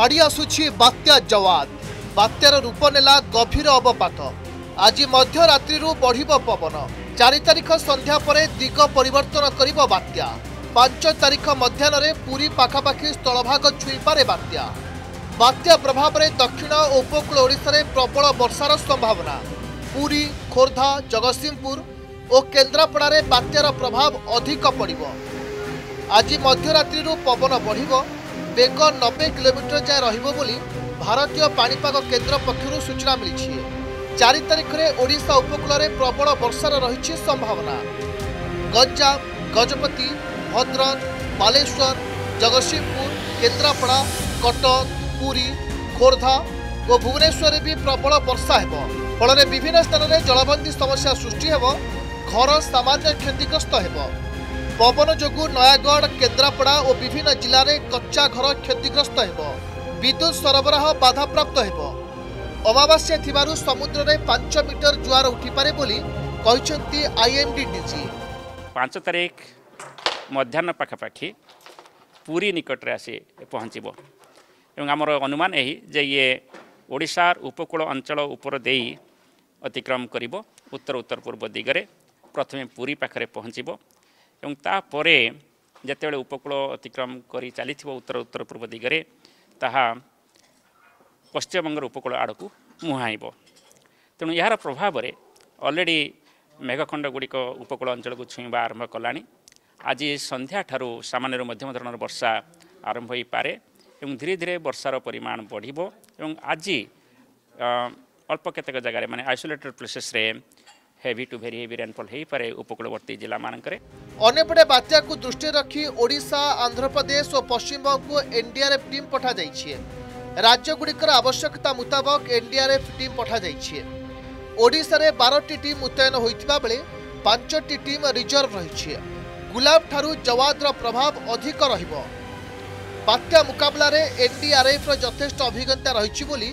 ମାଡ଼ି ଆସୁଛି ବାତ୍ୟା ଜୱାଦ ବାତ୍ୟାର ରୂପ ନେଲା ଗଭୀର ଅବପାତ ଆଜି ମଧ୍ୟରାତ୍ରିରୁ ବଢ଼ିବ ପବନ ଚାରି ତାରିଖ ସନ୍ଧ୍ୟା ପରେ ଦିଗ ପରିବର୍ତ୍ତନ କରିବ ବାତ୍ୟା ପାଞ୍ଚ ତାରିଖ ମଧ୍ୟାହ୍ନରେ ପୁରୀ ପାଖାପାଖି ସ୍ଥଳଭାଗ ଛୁଇଁପାରେ ବାତ୍ୟା ବାତ୍ୟା ପ୍ରଭାବରେ ଦକ୍ଷିଣ ଓ ଉପକୂଳ ଓଡ଼ିଶାରେ ପ୍ରବଳ ବର୍ଷାର ସମ୍ଭାବନା ପୁରୀ ଖୋର୍ଦ୍ଧା ଜଗତସିଂହପୁର ଓ କେନ୍ଦ୍ରାପଡ଼ାରେ ବାତ୍ୟାର ପ୍ରଭାବ ଅଧିକ ପଡ଼ିବ ଆଜି ମଧ୍ୟରାତ୍ରିରୁ ପବନ ବଢ଼ିବ ବେଗ ନବେ କିଲୋମିଟର ଯାଏଁ ରହିବ ବୋଲି ଭାରତୀୟ ପାଣିପାଗ କେନ୍ଦ୍ର ପକ୍ଷରୁ ସୂଚନା ମିଳିଛି ଚାରି ତାରିଖରେ ଓଡ଼ିଶା ଉପକୂଳରେ ପ୍ରବଳ ବର୍ଷାର ରହିଛି ସମ୍ଭାବନା ଗଞ୍ଜାମ ଗଜପତି ଭଦ୍ରକ ବାଲେଶ୍ୱର ଜଗତସିଂହପୁର କେନ୍ଦ୍ରାପଡ଼ା କଟକ ପୁରୀ ଖୋର୍ଦ୍ଧା ଓ ଭୁବନେଶ୍ୱରରେ ବି ପ୍ରବଳ ବର୍ଷା ହେବ ଫଳରେ ବିଭିନ୍ନ ସ୍ଥାନରେ ଜଳବନ୍ଦୀ ସମସ୍ୟା ସୃଷ୍ଟି ହେବ ଘର ସାମାନ୍ୟ କ୍ଷତିଗ୍ରସ୍ତ ହେବ ପବନ ଯୋଗୁଁ ନୟାଗଡ଼ କେନ୍ଦ୍ରାପଡ଼ା ଓ ବିଭିନ୍ନ ଜିଲ୍ଲାରେ କଚ୍ଚା ଘର କ୍ଷତିଗ୍ରସ୍ତ ହେବ ବିଦ୍ୟୁତ୍ ସରବରାହ ବାଧାପ୍ରାପ୍ତ ହେବ ଅମାବାସ୍ୟା ଥିବାରୁ ସମୁଦ୍ରରେ ପାଞ୍ଚ ମିଟର ଜୁଆର ଉଠିପାରେ ବୋଲି କହିଛନ୍ତି ଆଇଏମ୍ଡିଡିଜି ପାଞ୍ଚ ତାରିଖ ମଧ୍ୟାହ୍ନ ପାଖାପାଖି ପୁରୀ ନିକଟରେ ଆସି ପହଞ୍ଚିବ ଏବଂ ଆମର ଅନୁମାନ ଏହି ଯେ ଇଏ ଓଡ଼ିଶାର ଉପକୂଳ ଅଞ୍ଚଳ ଉପର ଦେଇ ଅତିକ୍ରମ କରିବ ଉତ୍ତର ଉତ୍ତର ପୂର୍ବ ଦିଗରେ ପ୍ରଥମେ ପୁରୀ ପାଖରେ ପହଞ୍ଚିବ ଏବଂ ତାପରେ ଯେତେବେଳେ ଉପକୂଳ ଅତିକ୍ରମ କରି ଚାଲିଥିବ ଉତ୍ତର ଉତ୍ତର ପୂର୍ବ ଦିଗରେ ତାହା ପଶ୍ଚିମବଙ୍ଗର ଉପକୂଳ ଆଡ଼କୁ ମୁହାଁଇବ ତେଣୁ ଏହାର ପ୍ରଭାବରେ ଅଲରେଡ଼ି ମେଘଖଣ୍ଡ ଗୁଡ଼ିକ ଉପକୂଳ ଅଞ୍ଚଳକୁ ଛୁଇଁବା ଆରମ୍ଭ କଲାଣି ଆଜି ସନ୍ଧ୍ୟାଠାରୁ ସାମାନ୍ୟରୁ ମଧ୍ୟମ ଧରଣର ବର୍ଷା ଆରମ୍ଭ ହୋଇପାରେ ଏବଂ ଧୀରେ ଧୀରେ ବର୍ଷାର ପରିମାଣ ବଢ଼ିବ ଏବଂ ଆଜି ଅଳ୍ପ କେତେକ ଜାଗାରେ ମାନେ isolated ପ୍ଲେସେସ୍ରେ heavy to very heavy rainfall হয়েপরে উপকূলবর্তী জেলা মানকরে অন্যপটে বাত্যাকে দৃষ্টি রাখি ওড়শা আন্ধ্রপ্রদেশ ও পশ্চিমবঙ্গকে এনডিআরএফ টিম পঠা যাই রাজ্যগুড়ির আবশ্যকতা মুতাবক এনডিআরএফ টিম পঠা যাই ওড়শার বারোটি টিম মুতয়ন হয়ে পাঁচটি টিম রিজর্ভ রয়েছে গুলাব ঠারু জওয়াদর প্রভাব অধিক রহব বাত্যা মুকাবলার এনডিআরএফর যথেষ্ট অভিজ্ঞতা রয়েছে বলে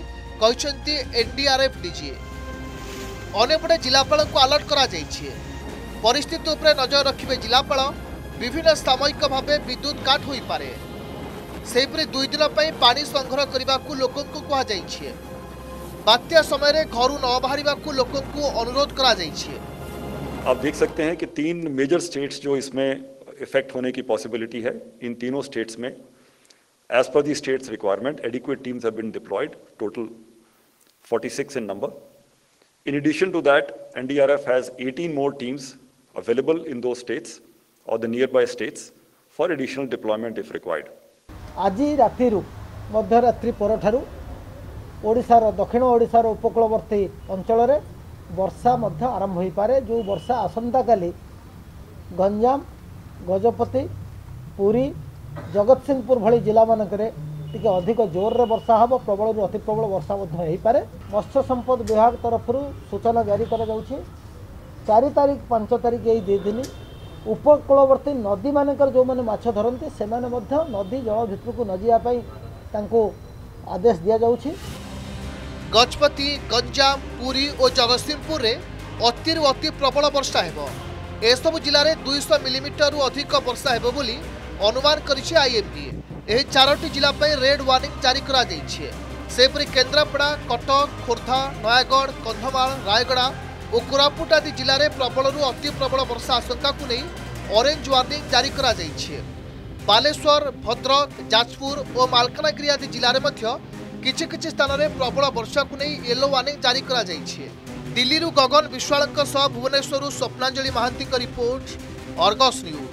এনডিআরএফ ডিজিএ অনেপড়ে জেলা পළকো অ্যালার্ট করা যাইছে পরিস্থিতি উপরে নজর রাখিবে জেলা পළ বিভিন্ন সাময়িক ভাবে বিদ্যুৎ কাট হই পারে সেইপরে দুই দিন পই পানি সংগ্রহ করিবার কো লোকক কো কয়া যাইছে বাত্যয়া সময়রে ঘরু ন বাহিরিবাকু লোকক কো অনুরোধ করা যাইছে আপনি দেখ سکتے ہیں کہ 3 मेजर स्टेट्स जो इसमें इफेक्ट होने की पॉसिबिलिटी है इन तीनों स्टेट्स में as per the states requirement adequate teams have been deployed total 46 in number In addition to that, NDRF has 18 more teams available in those states or the nearby states for additional deployment if required. ଆଜି ରାତିରୁ ମଧ୍ୟରାତ୍ରି ପରଠାରୁ ଓଡ଼ିଶାର ଦକ୍ଷିଣ ଓଡ଼ିଶାର ଉପକୂଳବର୍ତ୍ତୀ ଅଞ୍ଚଳରେ ବର୍ଷା ମଧ୍ୟ ଆରମ୍ଭ ହୋଇପାରେ ଯେଉଁ ବର୍ଷା ଆସନ୍ତାକାଲି ଗଞ୍ଜାମ ଗଜପତି ପୁରୀ ଜଗତସିଂହପୁର ଭଳି ଜିଲ୍ଲାମାନଙ୍କରେ ଟିକେ ଅଧିକ ଜୋରରେ ବର୍ଷା ହେବ ପ୍ରବଳରୁ ଅତି ପ୍ରବଳ ବର୍ଷା ମଧ୍ୟ ହେଇପାରେ ମତ୍ସ୍ୟ ସମ୍ପଦ ବିଭାଗ ତରଫରୁ ସୂଚନା ଜାରି କରାଯାଉଛି ଚାରି ତାରିଖ ପାଞ୍ଚ ତାରିଖ ଏଇ ଦୁଇ ଦିନ ଉପକୂଳବର୍ତ୍ତୀ ନଦୀମାନଙ୍କର ଯେଉଁମାନେ ମାଛ ଧରନ୍ତି ସେମାନେ ମଧ୍ୟ ନଦୀ ଜଳ ଭିତରକୁ ନ ଯିବା ପାଇଁ ତାଙ୍କୁ ଆଦେଶ ଦିଆଯାଉଛି ଗଜପତି ଗଞ୍ଜାମ ପୁରୀ ଓ ଜଗତସିଂହପୁରରେ ଅତିରୁ ଅତି ପ୍ରବଳ ବର୍ଷା ହେବ ଏସବୁ ଜିଲ୍ଲାରେ ଦୁଇଶହ ମିଲିମିଟରରୁ ଅଧିକ ବର୍ଷା ହେବ ବୋଲି অনুমান করেছে আইএমডিএ এই চারটি জেলা রেড ওয়ার্নিং জারি করা যাইছে সেপরি কেন্দ্রাপড়া কটক খোর্ধা নয়াগড় কন্ধমাল রায়গড়া ও কোরাপুট আদি জেলার প্রবলর অতি প্রবল বর্ষা আশঙ্কা নেই অরেঞ্জ ওয়ার্নিং জারি করা যাইছে বালেশ্বর ভদ্রক যাজপুর ও মালকানগিরি আদি জেলার মধ্যে কিছু কিছু স্থানের প্রবল বর্ষাকু নেই ইয়েলো ওয়ার্নিং জারি করা যাইছে দিল্লিরু গগন বিশ্বাল সহ ভুবনেশ্বরু স্বপ্নাঞ্জলি মহান্তিক রিপোর্ট অর্গস নিউজ